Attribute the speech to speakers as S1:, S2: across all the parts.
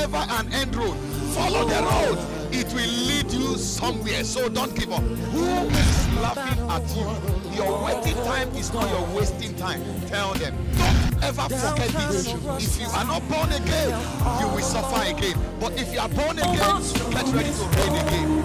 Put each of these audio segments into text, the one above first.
S1: never an end road. Follow the road. It will lead you somewhere. So don't give up. Who is laughing at you? Your waiting time is not your wasting time. Tell them. Don't ever forget this. If you are not born again, you will suffer again. But if you are born again, get ready to reign again.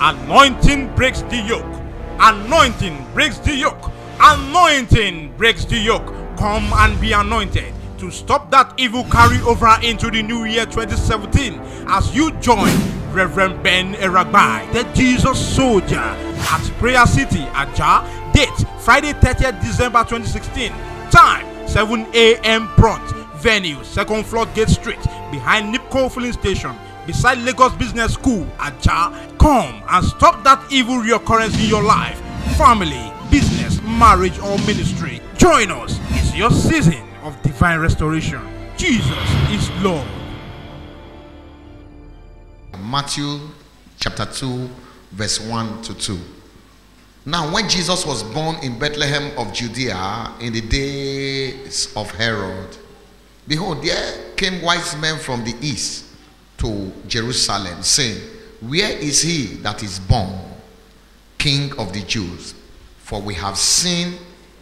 S2: Anointing breaks the yoke. Anointing breaks the yoke. Anointing breaks the yoke. Come and be anointed to stop that evil carry over into the new year 2017 as you join Reverend Ben Eragbai, the Jesus Soldier, at Prayer City, Aja. Date Friday 30th December 2016. Time 7 a.m. prompt. Venue second floor Gate Street behind Nipco filling station beside Lagos Business School, Aja. Come and stop that evil reoccurrence in your life, family, business, marriage, or ministry. Join us. It's your season of divine restoration. Jesus is Lord.
S3: Matthew chapter 2, verse 1 to 2. Now, when Jesus was born in Bethlehem of Judea in the days of Herod, behold, there came wise men from the east to Jerusalem, saying, Where is he that is born, King of the Jews? For we have seen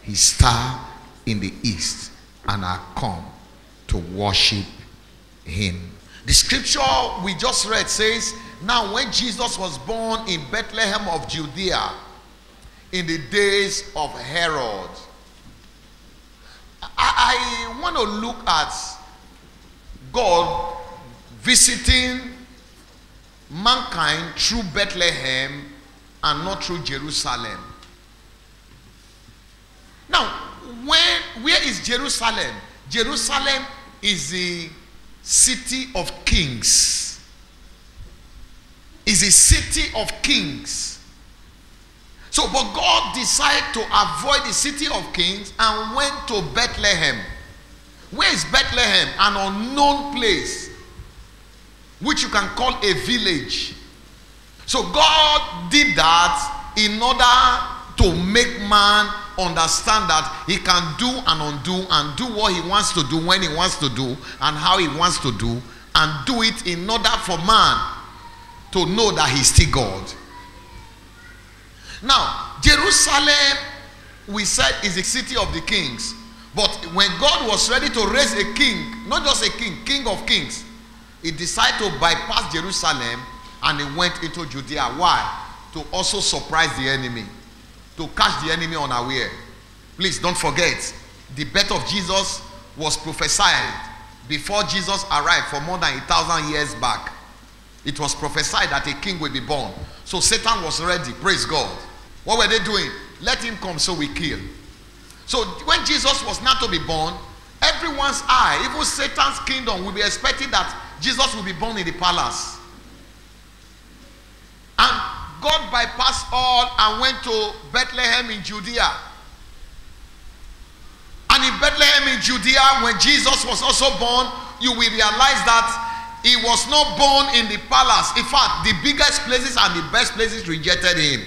S3: his star in the east and are come to worship him. The scripture we just read says, Now when Jesus was born in Bethlehem of Judea in the days of Herod, I, I want to look at God visiting mankind through Bethlehem and not through Jerusalem. Now, when where is Jerusalem? Jerusalem is the city of kings. Is a city of kings. So, but God decided to avoid the city of kings and went to Bethlehem. Where is Bethlehem? An unknown place, which you can call a village. So, God did that in order to make man understand that he can do and undo and do what he wants to do when he wants to do and how he wants to do and do it in order for man to know that he's still God. Now, Jerusalem, we said, is the city of the kings. But when God was ready to raise a king, not just a king, king of kings, he decided to bypass Jerusalem and he went into Judea. Why? To also surprise the enemy, to catch the enemy unaware. Please don't forget, the birth of Jesus was prophesied before Jesus arrived for more than a thousand years back. It was prophesied that a king will be born. So Satan was ready. Praise God. What were they doing? Let him come so we kill. So when Jesus was not to be born, everyone's eye, even Satan's kingdom, will be expecting that Jesus will be born in the palace. God bypassed all and went to Bethlehem in Judea. And in Bethlehem in Judea, when Jesus was also born, you will realize that he was not born in the palace. In fact, the biggest places and the best places rejected him.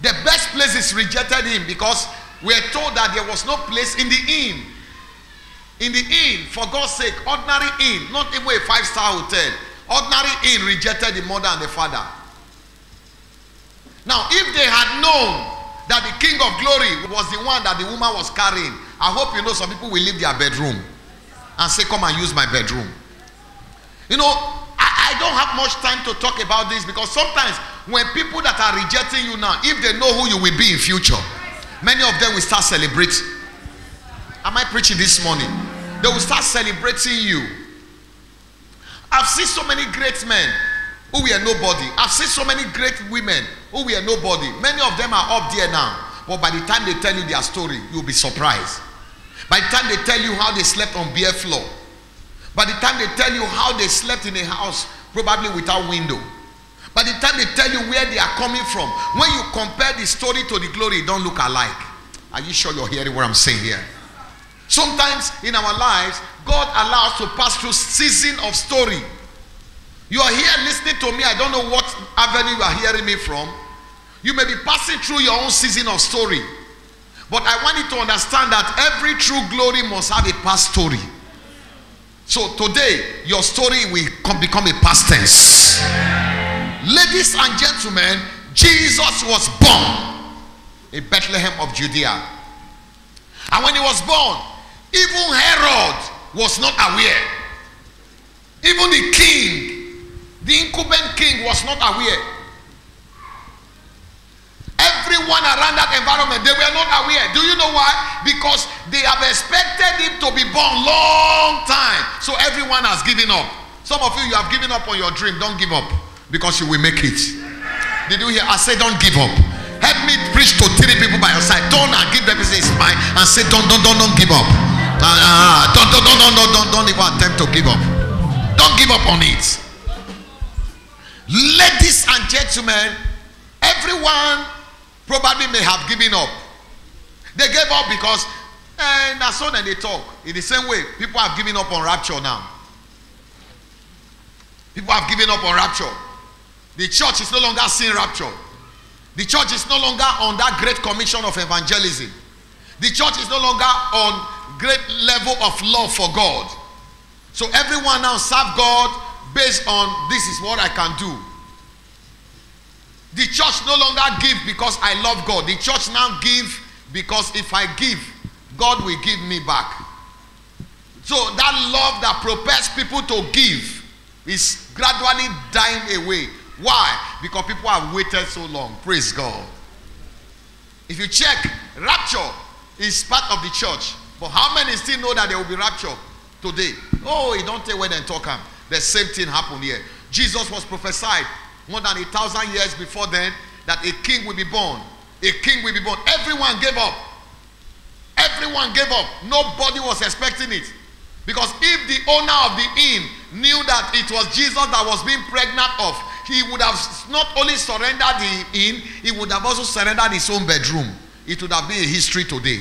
S3: The best places rejected him because we are told that there was no place in the inn. In the inn, for God's sake, ordinary inn, not even a five star hotel. Ordinary inn rejected the mother and the father. Now, if they had known that the king of glory was the one that the woman was carrying, I hope you know some people will leave their bedroom and say, Come and use my bedroom. You know, I, I don't have much time to talk about this because sometimes when people that are rejecting you now, if they know who you will be in future, many of them will start celebrating. Am I preaching this morning? They will start celebrating you. I've seen so many great men who were nobody. I've seen so many great women who were nobody. Many of them are up there now. But by the time they tell you their story, you'll be surprised. By the time they tell you how they slept on bare floor. By the time they tell you how they slept in a house, probably without window. By the time they tell you where they are coming from, when you compare the story to the glory, don't look alike. Are you sure you're hearing what I'm saying here? Sometimes in our lives, God allows to pass through season of story. You are here listening to me. I don't know what avenue you are hearing me from. You may be passing through your own season of story. But I want you to understand that every true glory must have a past story. So today, your story will come, become a past tense. Ladies and gentlemen, Jesus was born in Bethlehem of Judea. And when he was born, even Herod was not aware. Even the king, the incumbent king, was not aware. Everyone around that environment, they were not aware. Do you know why? Because they have expected him to be born long time. So everyone has given up. Some of you, you have given up on your dream. Don't give up because you will make it. Did you hear? I say, don't give up. Help me preach to three people by your side. Don't and give them his mind and say, don't, don't, don't, don't give up. Uh, don't, don't, don't, don't, don't, don't, even attempt to give up. Don't give up on it. Ladies and gentlemen, everyone probably may have given up. They gave up because, eh, and that's so then they talk. In the same way, people have given up on rapture now. People have given up on rapture. The church is no longer seeing rapture. The church is no longer on that great commission of evangelism. The church is no longer on great level of love for God. So everyone now serve God based on this is what I can do. The church no longer give because I love God. The church now give because if I give, God will give me back. So that love that propels people to give is gradually dying away. Why? Because people have waited so long. Praise God. If you check, rapture is part of the church. But how many still know that there will be rapture today? Oh, you don't tell when they talk. Um, the same thing happened here. Jesus was prophesied more than a thousand years before then that a king will be born. A king will be born. Everyone gave up. Everyone gave up. Nobody was expecting it. Because if the owner of the inn knew that it was Jesus that was being pregnant of, he would have not only surrendered the inn, he would have also surrendered his own bedroom. It would have been a history today.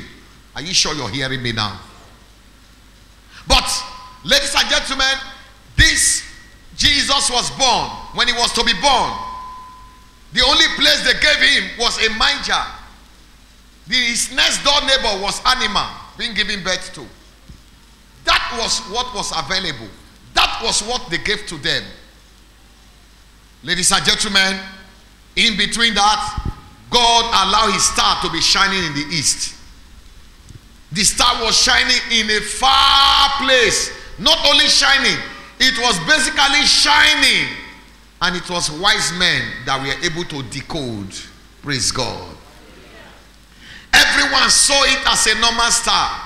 S3: Are you sure you're hearing me now? But, ladies and gentlemen, this Jesus was born. When he was to be born, the only place they gave him was a manger. His next door neighbor was animal being given birth to. That was what was available. That was what they gave to them. Ladies and gentlemen, in between that, God allowed his star to be shining in the east. The star was shining in a far place. Not only shining, it was basically shining. And it was wise men that were able to decode. Praise God. Everyone saw it as a normal star.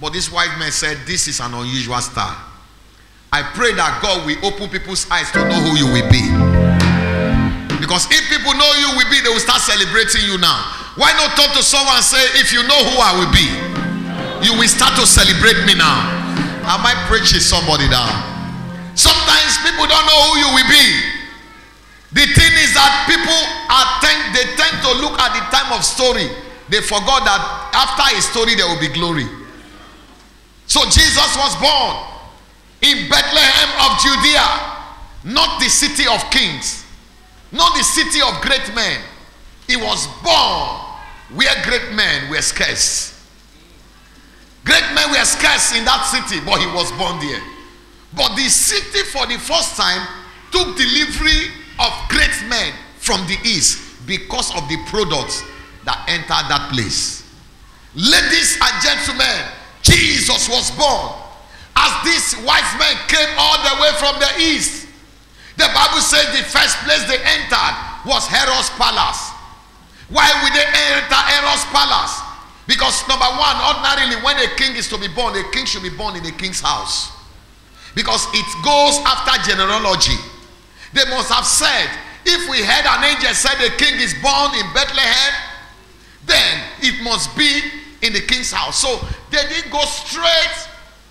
S3: But this wise man said, This is an unusual star. I pray that God will open people's eyes to know who you will be. Because if people know you will be, they will start celebrating you now. Why not talk to someone and say, If you know who I will be, you will start to celebrate me now. Am I might preach to somebody now. Sometimes people don't know who you will be. The thing is that people are tend, they tend to look at the time of story. They forgot that after a story there will be glory. So Jesus was born in Bethlehem of Judea, not the city of kings, not the city of great men. He was born where great men were scarce. Great men were scarce in that city, but he was born there. But the city, for the first time, took delivery of great men from the east because of the products that entered that place. Ladies and gentlemen, Jesus was born as these wise men came all the way from the east. The Bible says the first place they entered was Herod's palace. Why would they enter Herod's palace? Because number one, ordinarily, when a king is to be born, a king should be born in a king's house. Because it goes after genealogy. They must have said, if we had an angel said the king is born in Bethlehem, then it must be in the king's house. So they didn't go straight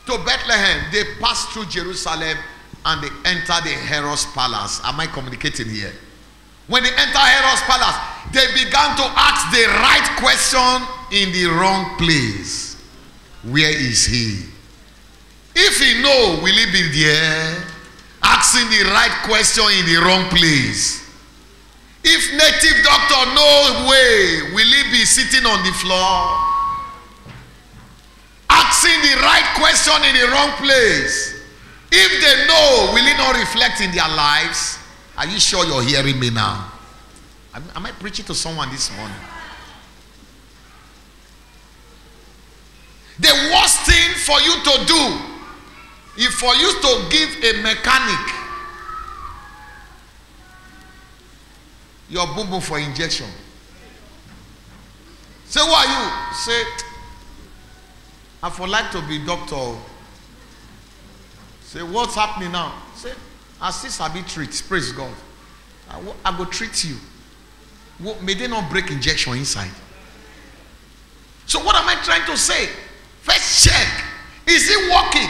S3: to Bethlehem. They passed through Jerusalem and they entered the Herod's palace. Am I communicating here? When they entered Herod's palace, they began to ask the right question in the wrong place. Where is he? If he know, will he be there? Asking the right question in the wrong place. If native doctor, no way will he be sitting on the floor asking the right question in the wrong place. If they know, will it not reflect in their lives? Are you sure you're hearing me now? Am, I preaching to someone this morning? The worst thing for you to do is for you to give a mechanic your boom boom for injection. Say, who are you? Say, I for like to be doctor. Say, what's happening now? Say, I see Sabi treat. Praise God. I, I go treat you. May they not break injection inside. So what am I trying to say? First check. Is it working?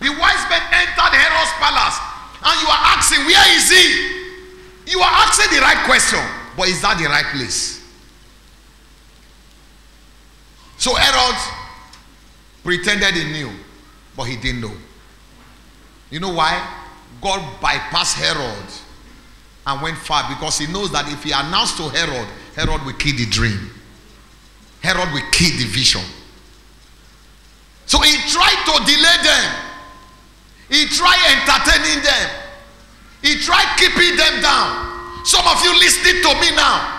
S3: The wise men entered Herod's palace and you are asking, where is he? You are asking the right question, but is that the right place? So Herod pretended he knew, but he didn't know. You know why? God bypassed Herod and went far because he knows that if he announced to Herod, Herod will kill the dream. Herod will kill the vision. So he tried to delay them. He tried entertaining them. He tried keeping them down. Some of you listening to me now.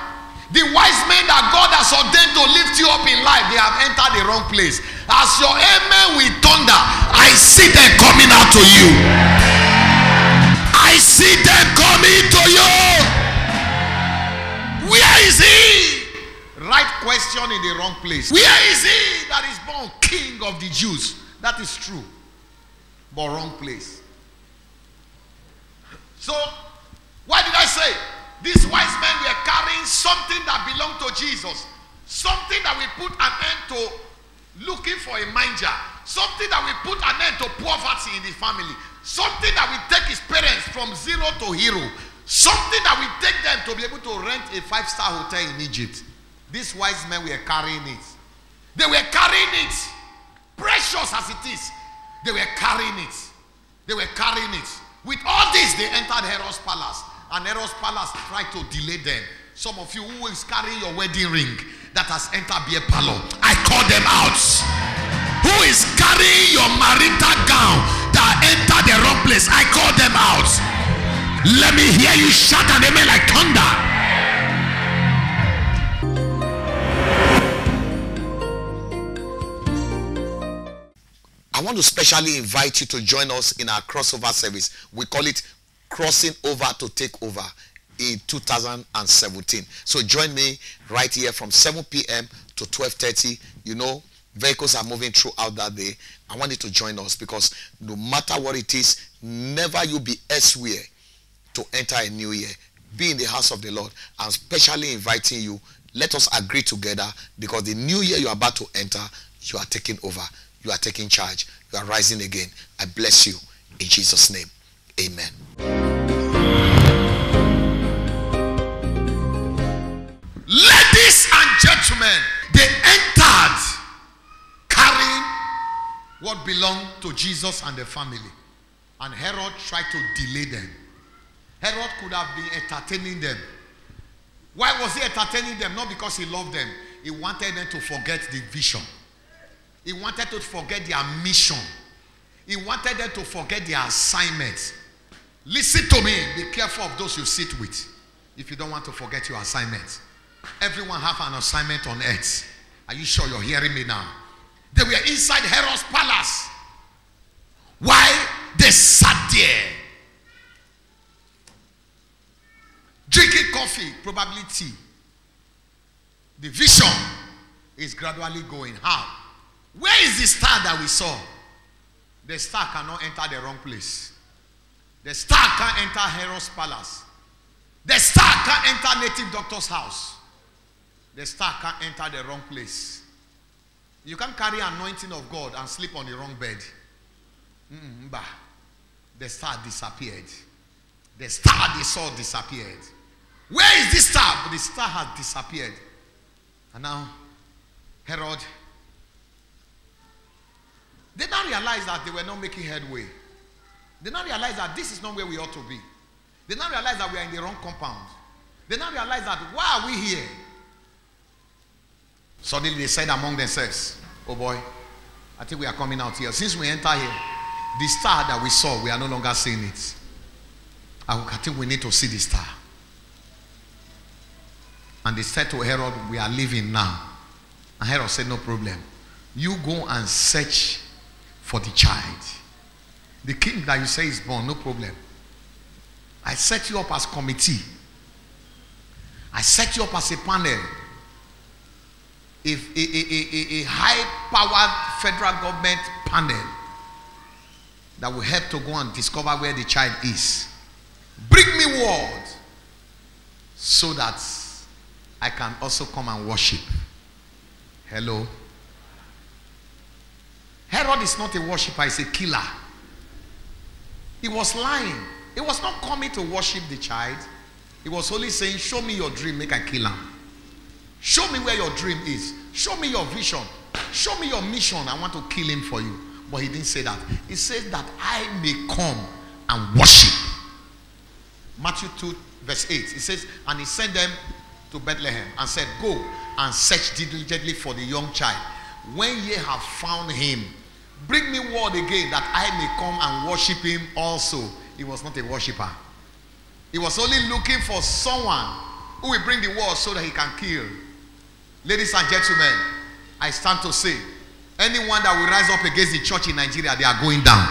S3: The wise men that God has ordained to lift you up in life, they have entered the wrong place. As your amen will thunder, I see them coming out to you. See them coming to you. Where is he? Right question in the wrong place. Where is he that is born king of the Jews? That is true. But wrong place. So, why did I say these wise men were carrying something that belonged to Jesus? Something that will put an end to looking for a manger. Something that will put an end to poverty in the family. Something that will take his parents from zero to hero. Something that will take them to be able to rent a five star hotel in Egypt. These wise men were carrying it. They were carrying it. Precious as it is. They were carrying it. They were carrying it. With all this, they entered Herod's palace. And Herod's palace tried to delay them. Some of you who is carrying your wedding ring that has entered beer parlor, I call them out. Who is carrying your marital gown that entered the wrong place, I call them out. Let me hear you shout an amen like thunder. I want to specially invite you to join us in our crossover service. We call it Crossing Over to Take Over in 2017. So join me right here from 7 p.m. to 12:30. You know, vehicles are moving throughout that day. I want you to join us because no matter what it is, never you be elsewhere to enter a new year. Be in the house of the Lord. I'm specially inviting you. Let us agree together because the new year you are about to enter, you are taking over. You are taking charge. You are rising again. I bless you in Jesus' name. Amen. Ladies and gentlemen, what belonged to Jesus and the family. And Herod tried to delay them. Herod could have been entertaining them. Why was he entertaining them? Not because he loved them. He wanted them to forget the vision. He wanted to forget their mission. He wanted them to forget their assignment. Listen to me. Be careful of those you sit with if you don't want to forget your assignment. Everyone have an assignment on earth. Are you sure you're hearing me now? They were inside Herod's palace. Why? They sat there. Drinking coffee, probably tea. The vision is gradually going. How? Where is the star that we saw? The star cannot enter the wrong place. The star can't enter Herod's palace. The star can't enter native doctor's house. The star can't enter the wrong place. You can't carry anointing of God and sleep on the wrong bed. Mm, the star disappeared. The star they saw disappeared. Where is this star? The star has disappeared. And now, Herod they now realize that they were not making headway. They now realize that this is not where we ought to be. They now realize that we are in the wrong compound. They now realize that why are we here? Suddenly they said among themselves, Oh boy, I think we are coming out here. Since we enter here, the star that we saw, we are no longer seeing it. I think we need to see the star. And they said to Herod, We are leaving now. And Herod said, No problem. You go and search for the child. The king that you say is born, no problem. I set you up as committee. I set you up as a panel. If a, a, a, a high powered federal government panel that will help to go and discover where the child is. Bring me word so that I can also come and worship. Hello. Herod is not a worshiper, he's a killer. He was lying. He was not coming to worship the child. He was only saying, Show me your dream, make I kill him. Show me where your dream is. Show me your vision. Show me your mission. I want to kill him for you. But he didn't say that. He says that I may come and worship. Matthew 2, verse 8. He says, And he sent them to Bethlehem and said, Go and search diligently for the young child. When ye have found him, bring me word again that I may come and worship him also. He was not a worshiper. He was only looking for someone who will bring the word so that he can kill. Ladies and gentlemen, I stand to say, anyone that will rise up against the church in Nigeria, they are going down.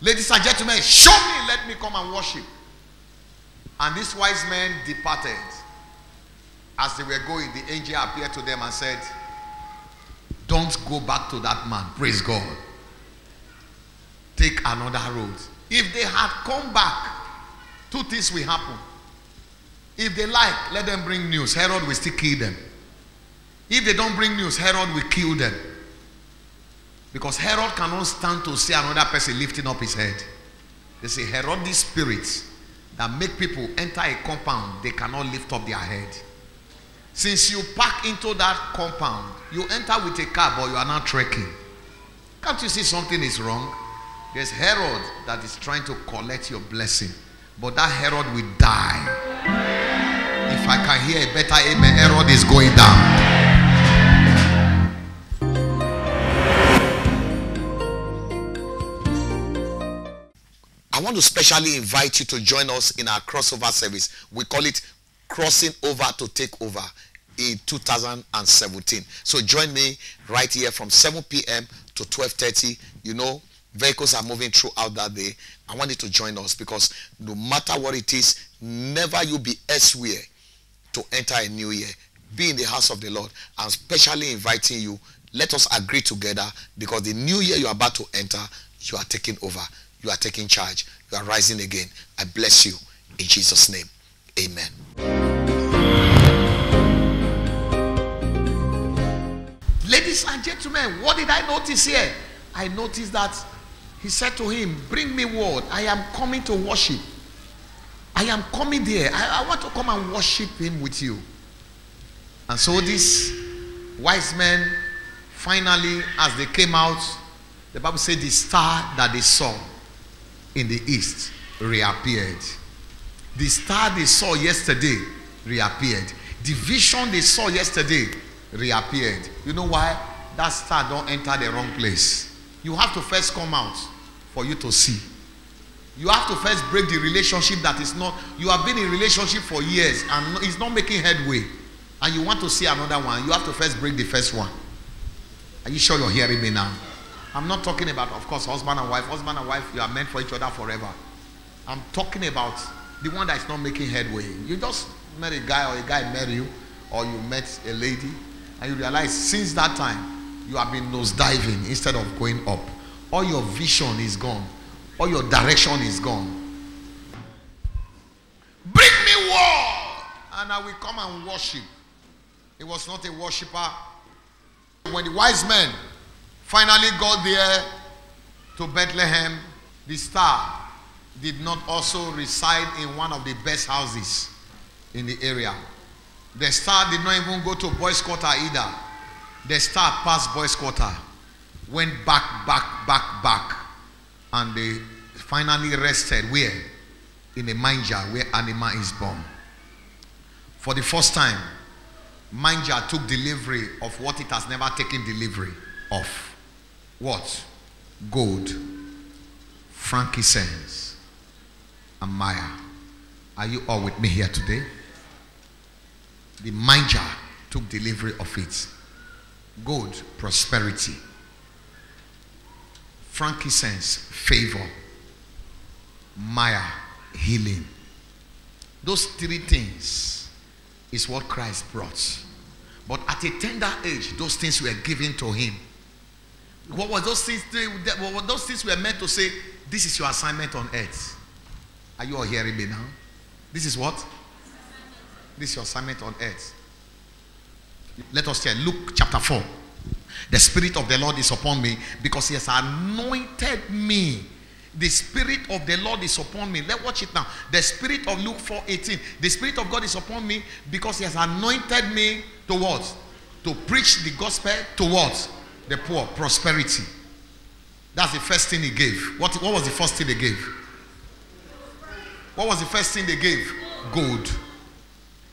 S3: Ladies and gentlemen, show me, let me come and worship. And these wise men departed. As they were going, the angel appeared to them and said, Don't go back to that man. Praise God. Take another road. If they had come back, two things will happen. If they like, let them bring news. Herod will still kill them. If they don't bring news, Herod will kill them. Because Herod cannot stand to see another person lifting up his head. They say Herodic spirits that make people enter a compound, they cannot lift up their head. Since you park into that compound, you enter with a car, but you are not trekking. Can't you see something is wrong? There's Herod that is trying to collect your blessing, but that Herod will die. I can hear a better amen, Herod is going down. I want to specially invite you to join us in our crossover service. We call it Crossing Over to Take Over in 2017. So join me right here from 7 p.m. to 12:30. You know, vehicles are moving throughout that day. I want you to join us because no matter what it is, never you be elsewhere to enter a new year. Be in the house of the Lord. I'm specially inviting you. Let us agree together because the new year you are about to enter, you are taking over. You are taking charge. You are rising again. I bless you in Jesus' name. Amen. Ladies and gentlemen, what did I notice here? I noticed that he said to him, Bring me word. I am coming to worship. I am coming there. I, I want to come and worship him with you. And so these wise men, finally, as they came out, the Bible said the star that they saw in the east reappeared. The star they saw yesterday reappeared. The vision they saw yesterday reappeared. You know why? That star don't enter the wrong place. You have to first come out for you to see. You have to first break the relationship that is not. You have been in relationship for years and it's not making headway, and you want to see another one. You have to first break the first one. Are you sure you're hearing me now? I'm not talking about, of course, husband and wife. Husband and wife, you are meant for each other forever. I'm talking about the one that is not making headway. You just met a guy or a guy met you, or you met a lady, and you realize since that time you have been nosediving instead of going up. All your vision is gone, all your direction is gone. Bring me word, and I will come and worship. He was not a worshiper. When the wise men finally got there to Bethlehem, the star did not also reside in one of the best houses in the area. The star did not even go to boys' quarter either. The star passed boys' quarter, went back, back, back, back, and they finally rested where? in a manger where animal is born. For the first time, manger took delivery of what it has never taken delivery of. What? Gold, frankincense, and myrrh. Are you all with me here today? The manger took delivery of it. Gold, prosperity. Frankincense, favor. Myrrh, healing. Those three things is what Christ brought. But at a tender age, those things were given to him. What were those things? What were those things were meant to say, this is your assignment on earth. Are you all hearing me now? This is what? This is your assignment on earth. Let us hear Luke chapter 4. The Spirit of the Lord is upon me because He has anointed me. The Spirit of the Lord is upon me. Let's watch it now. The Spirit of Luke 4 18. The Spirit of God is upon me because He has anointed me towards? To preach the gospel towards? The poor. Prosperity. That's the first thing He gave. What, what was the first thing He gave? What was the first thing they gave? Gold.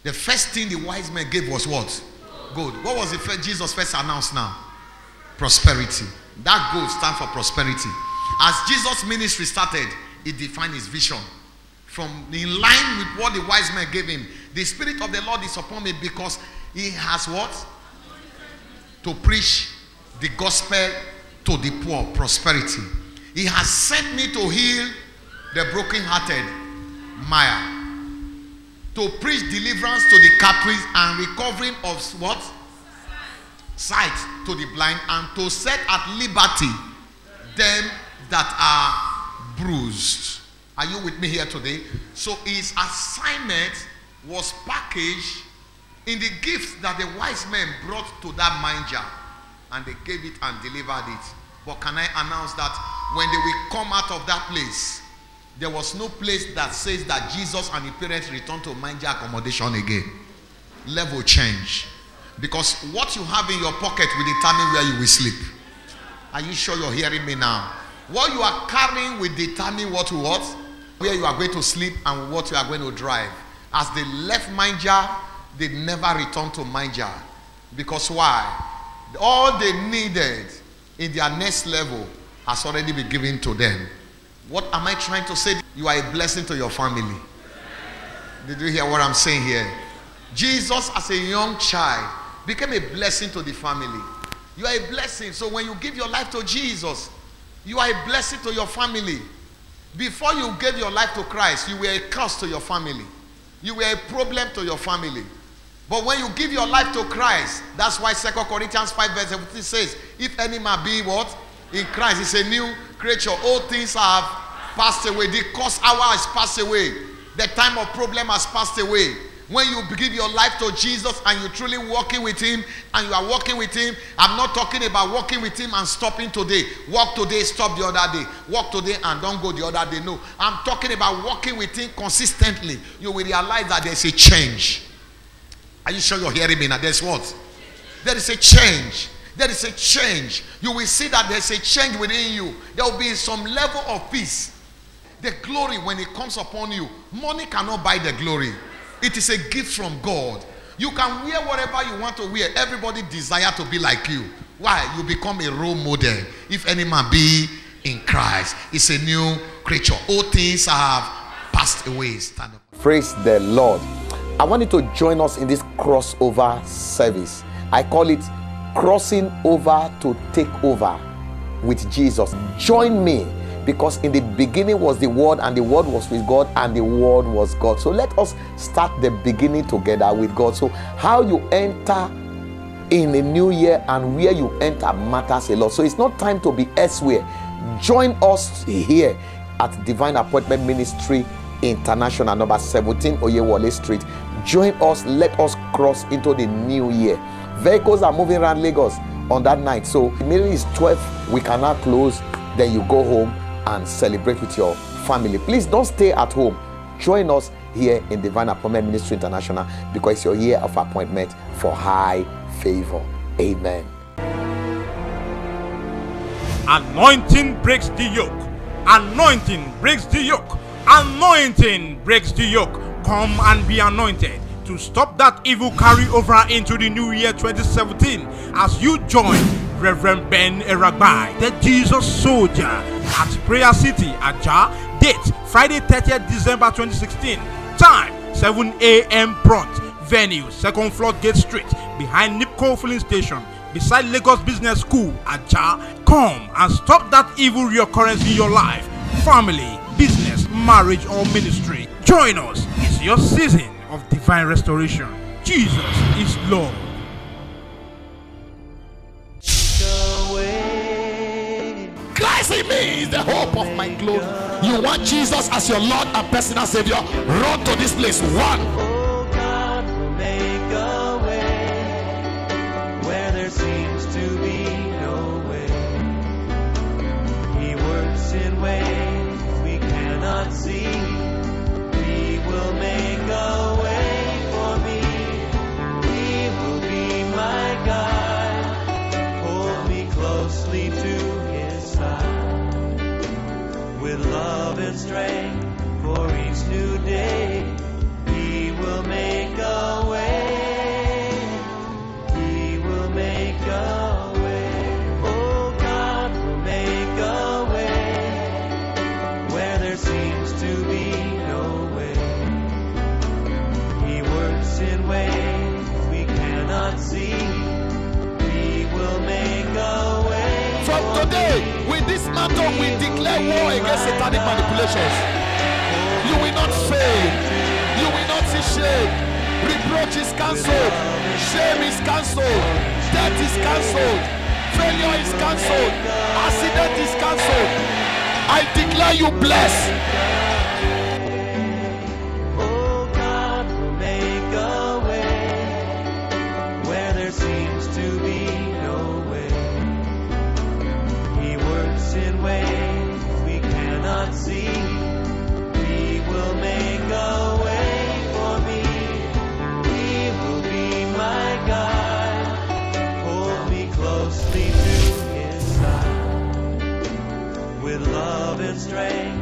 S3: The first thing the wise men gave was what? Gold. What was the first Jesus first announced now? Prosperity. That gold stands for prosperity. As Jesus' ministry started, he defined his vision. From in line with what the wise men gave him, the Spirit of the Lord is upon me because he has what? To preach the gospel to the poor, prosperity. He has sent me to heal the brokenhearted, myrrh. To preach deliverance to the captives and recovering of what? Sight to the blind and to set at liberty them that are bruised. Are you with me here today? So his assignment was packaged in the gifts that the wise men brought to that manger and they gave it and delivered it. But can I announce that when they will come out of that place, there was no place that says that Jesus and his parents return to manger accommodation again. Level change. Because what you have in your pocket will determine where you will sleep. Are you sure you're hearing me now? What you are carrying will determine what what, where you are going to sleep and what you are going to drive. As they left manger, they never returned to manger. Because why? All they needed in their next level has already been given to them. What am I trying to say? You are a blessing to your family. Did you hear what I'm saying here? Jesus, as a young child, became a blessing to the family. You are a blessing. So when you give your life to Jesus, you are a blessing to your family. Before you gave your life to Christ, you were a curse to your family. You were a problem to your family. But when you give your life to Christ, that's why 2 Corinthians 5 verse 17 says, if any man be what? In Christ, it's a new creature. All things have passed away. The cost hour has passed away. The time of problem has passed away. When you give your life to Jesus and you're truly walking with Him and you are walking with Him, I'm not talking about walking with Him and stopping today. Walk today, stop the other day. Walk today and don't go the other day. No. I'm talking about walking with Him consistently. You will realize that there's a change. Are you sure you're hearing me now? There's what? There is a change. There is a change. You will see that there's a change within you. There will be some level of peace. The glory, when it comes upon you, money cannot buy the glory. It is a gift from God. You can wear whatever you want to wear. Everybody desire to be like you. Why? You become a role model. If any man be in Christ, it's a new creature. All things have passed away. Stand up.
S4: Praise the Lord. I want you to join us in this crossover service. I call it crossing over to take over with Jesus. Join me because in the beginning was the word and the word was with God and the word was God. So let us start the beginning together with God. So how you enter in a new year and where you enter matters a lot. So it's not time to be elsewhere. Join us here at Divine Appointment Ministry International, number 17 Oyewole Street. Join us, let us cross into the new year. Vehicles are moving around Lagos on that night. So immediately it's 12, we cannot close. Then you go home and celebrate with your family. Please don't stay at home. Join us here in Divine Appointment Ministry International because it's your year of appointment for high favor. Amen.
S2: Anointing breaks the yoke. Anointing breaks the yoke. Anointing breaks the yoke. Come and be anointed to stop that evil carry over into the new year 2017 as you join Reverend Ben Eragbai, the Jesus Soldier, at Prayer City, Aja. Date Friday 30th December 2016. Time 7 a.m. prompt. Venue second floor Gate Street behind Nipco filling station beside Lagos Business School, Aja. Come and stop that evil reoccurrence in your life, family, business, marriage, or ministry. Join us. It's your season of divine restoration. Jesus is Lord.
S4: Christ in me is the hope of my glory. You want Jesus as your Lord and personal Savior? Run to this place. One. Declare war against satanic manipulations. You will not fail. You will not see shame. Reproach is cancelled. Shame is cancelled. Death is cancelled. Failure is cancelled. Accident is cancelled. I declare you blessed.
S5: With